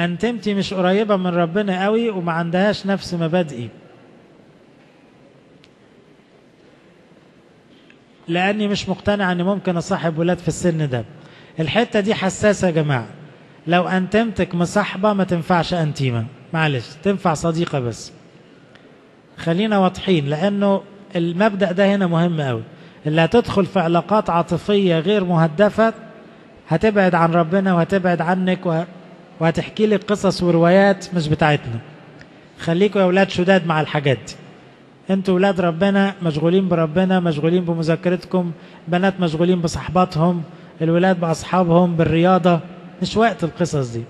انتمتي مش قريبة من ربنا قوي وما عندهاش نفس مبادئي. لأني مش مقتنع إني ممكن أصاحب ولاد في السن ده. الحتة دي حساسة يا جماعة. لو أنتمتك مصاحبة ما تنفعش أنتيمة. معلش تنفع صديقة بس. خلينا واضحين لأنه المبدأ ده هنا مهم قوي. اللي هتدخل في علاقات عاطفية غير مهدفة هتبعد عن ربنا وهتبعد عنك. وهتحكي لك قصص وروايات مش بتاعتنا. خليكوا يا ولاد شداد مع الحاجات دي. أنتوا ولاد ربنا مشغولين بربنا مشغولين بمذاكرتكم بنات مشغولين بصحباتهم الولاد بأصحابهم بالرياضة. مش وقت القصص دي.